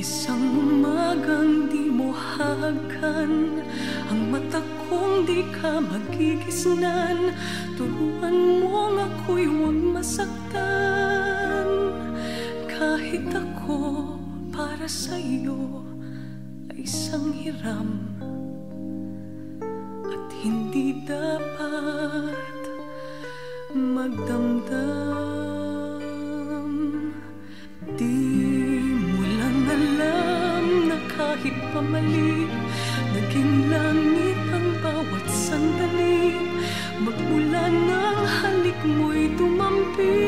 Isang umagang di mo hagan. Ang mata kong di ka magigisnan. Tulungan mo nga ako'y huwag masaktan. Kahit ako para sa'yo ay isang hiram. At hindi dapat magdamdam kahit pamali Naging langit ang bawat sandali. Magmula ng halik mo'y tumampi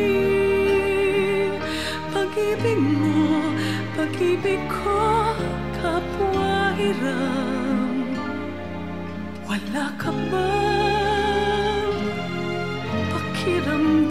Pag-ibig mo, pag-ibig ko, kapwa hiram. Wala ka bang pakiramdam?